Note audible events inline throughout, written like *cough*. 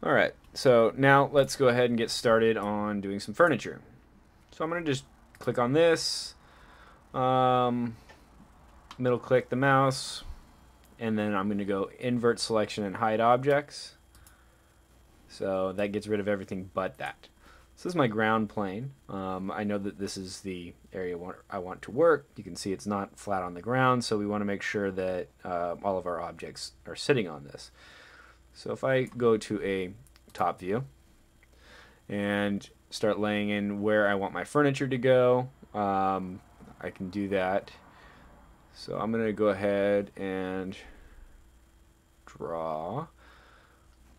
Alright, so now let's go ahead and get started on doing some furniture. So I'm going to just click on this, um, middle click the mouse, and then I'm going to go invert selection and hide objects. So that gets rid of everything but that. So this is my ground plane. Um, I know that this is the area I want to work. You can see it's not flat on the ground, so we want to make sure that uh, all of our objects are sitting on this. So if I go to a top view and start laying in where I want my furniture to go, um, I can do that. So I'm going to go ahead and draw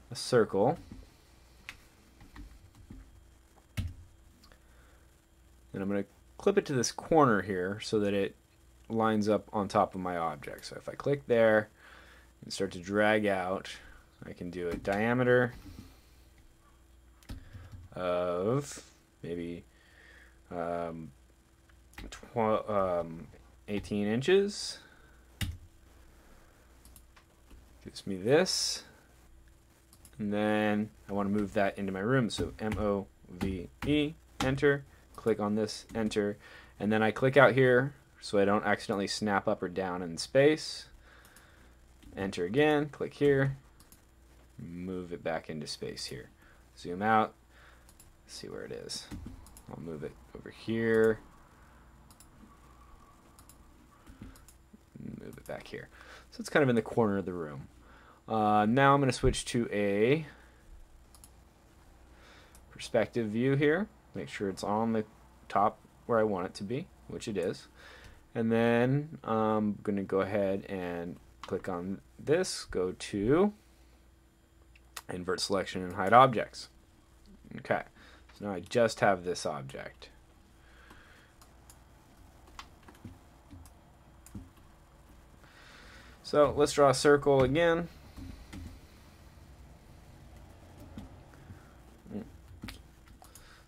a circle. And I'm going to clip it to this corner here so that it lines up on top of my object. So if I click there and start to drag out, I can do a diameter of maybe um, um, 18 inches. Gives me this. And then I want to move that into my room. So M-O-V-E, enter click on this, enter, and then I click out here so I don't accidentally snap up or down in space. Enter again, click here, move it back into space here. Zoom out, see where it is. I'll move it over here, move it back here. So it's kind of in the corner of the room. Uh, now I'm going to switch to a perspective view here make sure it's on the top where I want it to be, which it is. And then I'm going to go ahead and click on this, go to invert selection and hide objects. Okay, so now I just have this object. So let's draw a circle again.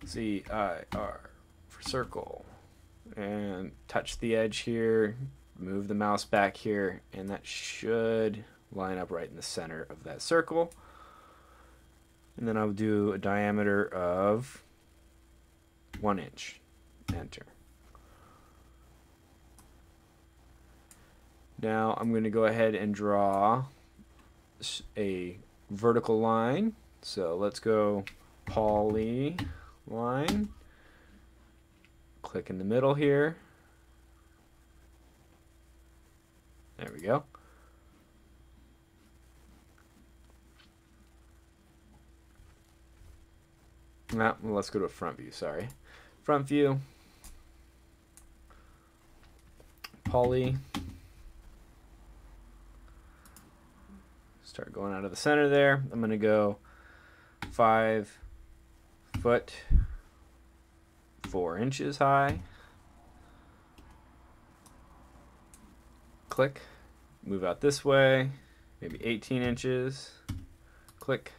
C I R for circle and touch the edge here move the mouse back here and that should line up right in the center of that circle and then I'll do a diameter of one inch enter now I'm going to go ahead and draw a vertical line so let's go poly line. Click in the middle here. There we go. Well, let's go to a front view, sorry. Front view. Poly. Start going out of the center there. I'm going to go five foot four inches high. Click, move out this way, maybe 18 inches. Click.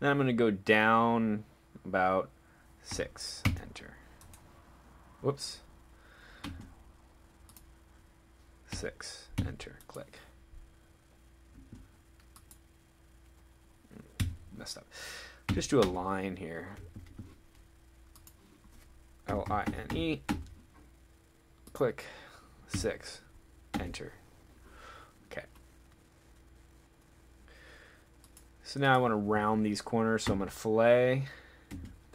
Then I'm going to go down about six. Enter. Whoops. Six. Enter. Click. Hmm, messed up. Just do a line here. L-I-N-E, click, 6, enter. Okay. So now I want to round these corners, so I'm going to fillet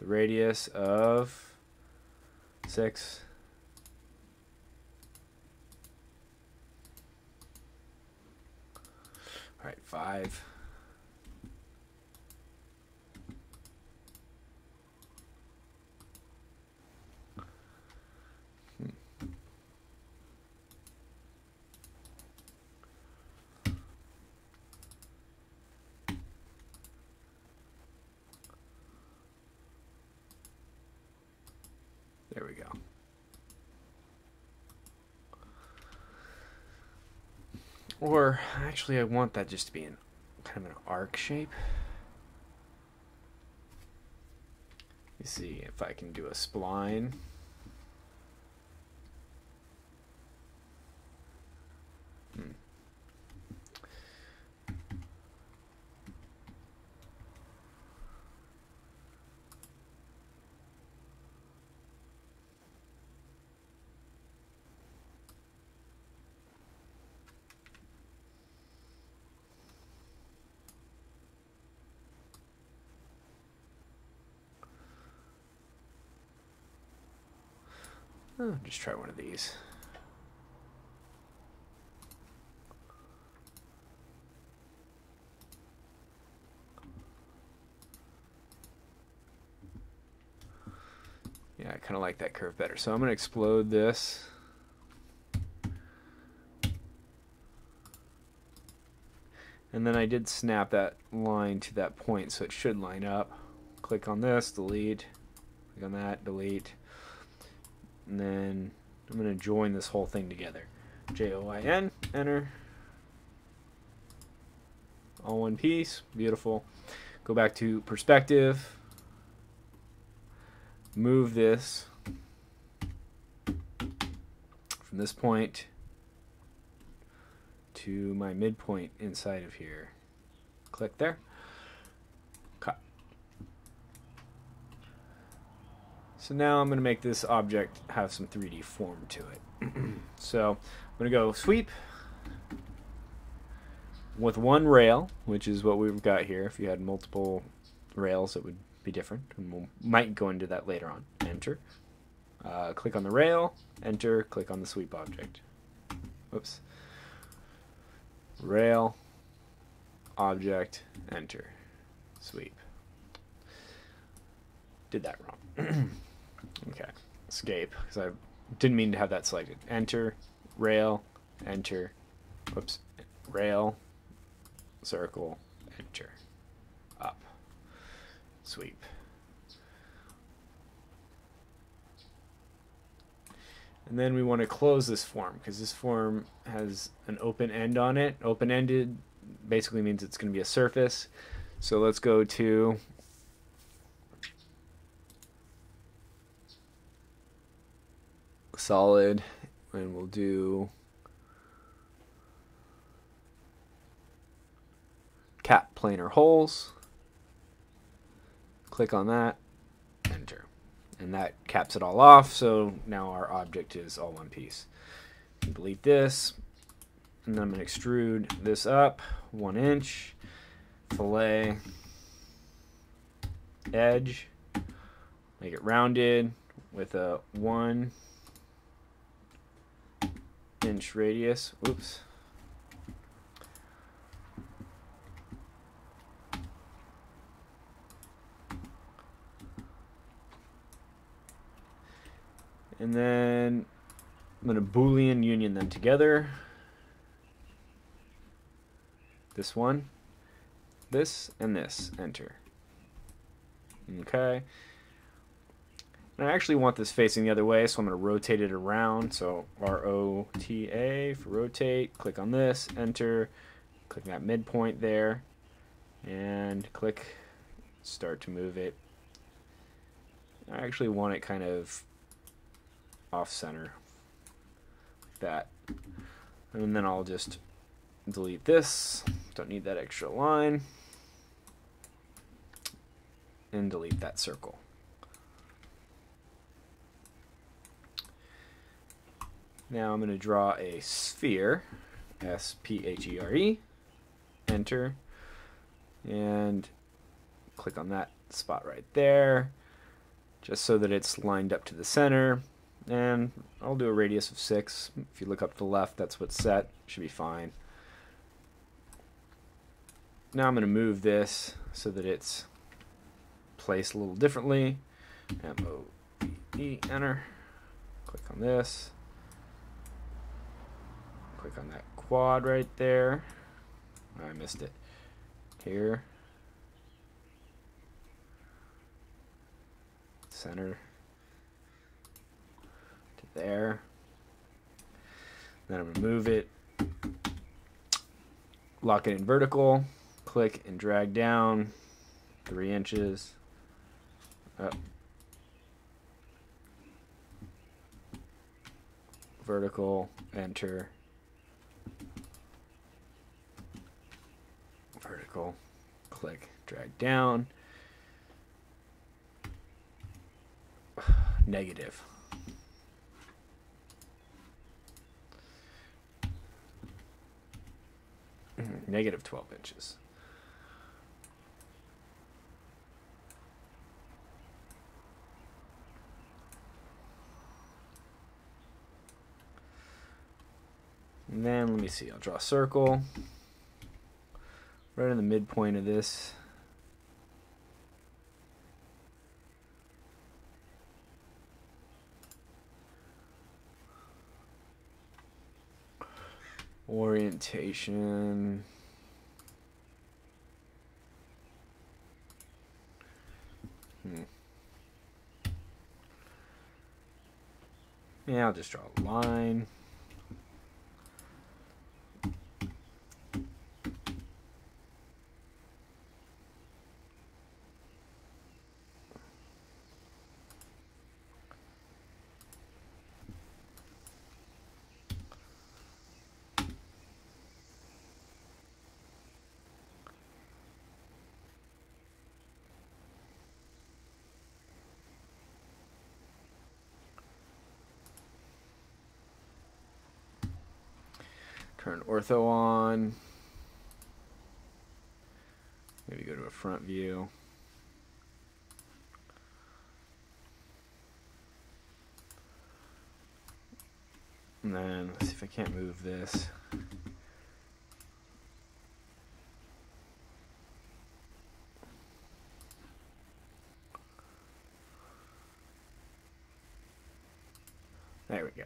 the radius of 6. All right, 5. There we go. Or actually I want that just to be in kind of an arc shape. Let me see if I can do a spline. Just try one of these. Yeah, I kind of like that curve better. So I'm going to explode this. And then I did snap that line to that point, so it should line up. Click on this, delete. Click on that, delete. And then I'm going to join this whole thing together. J-O-I-N, enter. All one piece, beautiful. Go back to perspective. Move this from this point to my midpoint inside of here. Click there. So now I'm going to make this object have some 3D form to it. *clears throat* so I'm going to go sweep with one rail, which is what we've got here. If you had multiple rails, it would be different. And we we'll, might go into that later on. Enter. Uh, click on the rail, enter, click on the sweep object. Whoops rail, object, enter, sweep. Did that wrong. *clears throat* okay, escape, because I didn't mean to have that selected. Enter, rail, enter, whoops, rail, circle, enter, up, sweep. And then we want to close this form because this form has an open end on it. Open ended basically means it's going to be a surface. So let's go to solid and we'll do cap planar holes. Click on that, enter and that caps it all off. So now our object is all one piece. Delete this, and then I'm going to extrude this up one inch, fillet, edge, make it rounded with a one inch radius. Oops. And then I'm going to Boolean union them together. This one, this, and this. Enter. Okay. And I actually want this facing the other way, so I'm going to rotate it around. So R-O-T-A for rotate. Click on this, enter. Click that midpoint there. And click start to move it. I actually want it kind of off center like that and then I'll just delete this don't need that extra line and delete that circle now I'm going to draw a sphere S-P-H-E-R-E -E, enter and click on that spot right there just so that it's lined up to the center and I'll do a radius of 6. If you look up to the left, that's what's set. Should be fine. Now I'm going to move this so that it's placed a little differently. M-O-E, enter. Click on this. Click on that quad right there. Oh, I missed it. Here. Center there. Then I'm going to move it, lock it in vertical, click and drag down three inches. Up. Vertical, enter. click, drag down, *sighs* negative. Mm, negative 12 inches. And then let me see, I'll draw a circle right in the midpoint of this. Orientation. Hmm. Yeah, I'll just draw a line. Turn ortho on. Maybe go to a front view. And then let's see if I can't move this. There we go.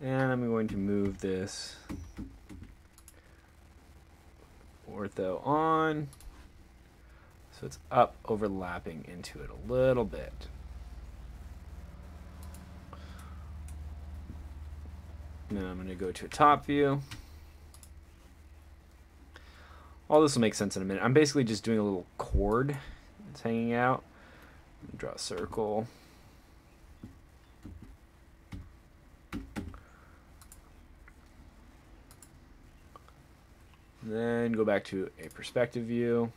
And I'm going to move this ortho on. So it's up overlapping into it a little bit. Now I'm going to go to a top view. All this will make sense in a minute. I'm basically just doing a little cord that's hanging out. Draw a circle. Then go back to a perspective view.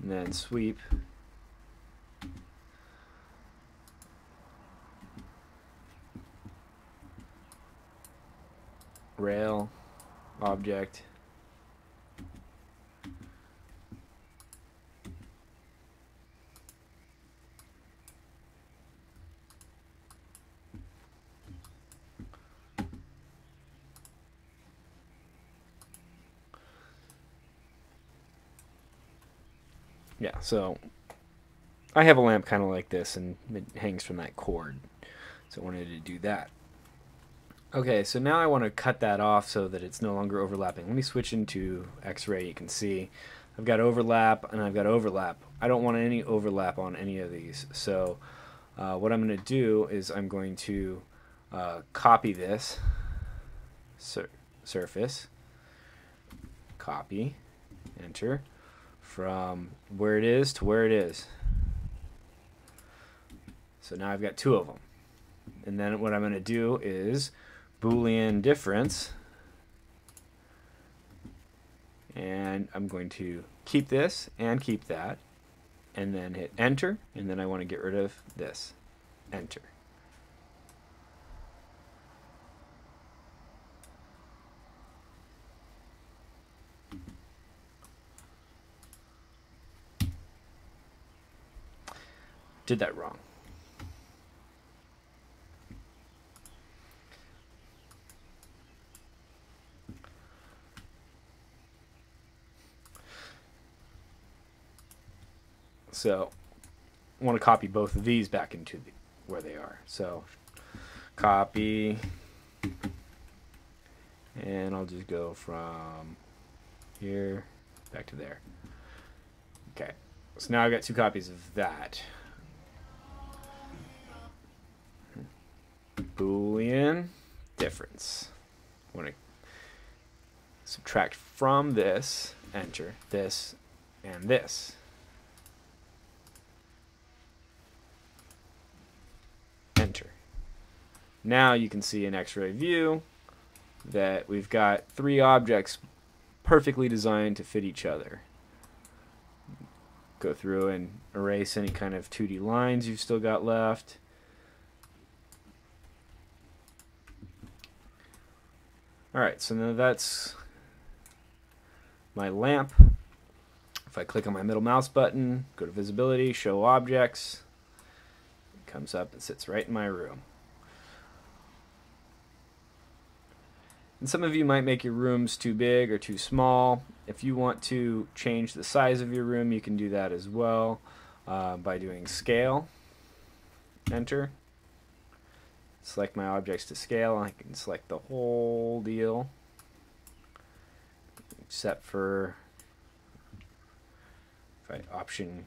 And then sweep. Rail, object. Yeah, so I have a lamp kind of like this, and it hangs from that cord. So I wanted to do that. Okay, so now I want to cut that off so that it's no longer overlapping. Let me switch into X-ray. You can see I've got overlap and I've got overlap. I don't want any overlap on any of these. So uh, what I'm going to do is I'm going to uh, copy this sur surface, copy, enter, from where it is to where it is. So now I've got two of them. And then what I'm going to do is Boolean difference. And I'm going to keep this and keep that. And then hit enter. And then I want to get rid of this. Enter. Did that wrong. So I want to copy both of these back into the, where they are. So copy, and I'll just go from here back to there. Okay, so now I've got two copies of that. Boolean difference. I want to subtract from this, enter, this, and this. Enter. Now you can see in X-ray view that we've got three objects perfectly designed to fit each other. Go through and erase any kind of 2D lines you've still got left. Alright, so now that's my lamp. If I click on my middle mouse button, go to visibility, show objects, it comes up and sits right in my room. And some of you might make your rooms too big or too small. If you want to change the size of your room, you can do that as well uh, by doing scale. Enter. Select my objects to scale. I can select the whole deal. Except for if I option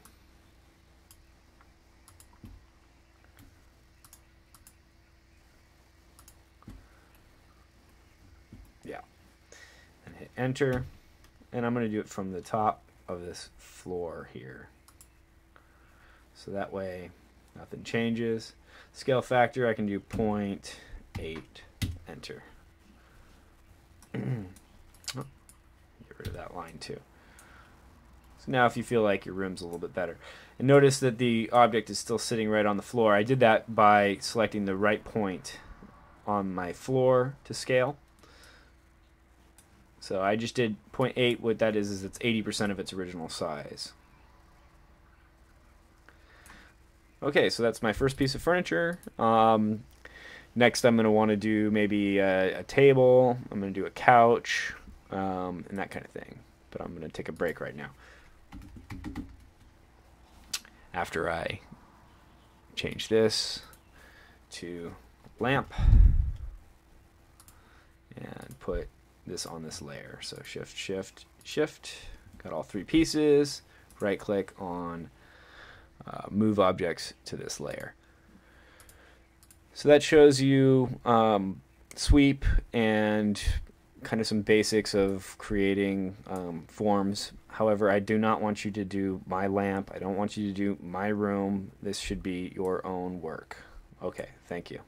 yeah and hit enter and I'm going to do it from the top of this floor here so that way nothing changes. Scale factor I can do 0.8 enter. *clears throat* Get rid of that line too. So now if you feel like your room's a little bit better. And notice that the object is still sitting right on the floor. I did that by selecting the right point on my floor to scale. So I just did 0.8. What that is is it's 80% of its original size. Okay, so that's my first piece of furniture. Um, next, I'm going to want to do maybe a, a table. I'm going to do a couch um, and that kind of thing. But I'm going to take a break right now. After I change this to lamp and put this on this layer. So shift, shift, shift, got all three pieces, right click on uh, move objects to this layer. So that shows you um, sweep and kind of some basics of creating um, forms. However, I do not want you to do my lamp. I don't want you to do my room. This should be your own work. Okay, thank you.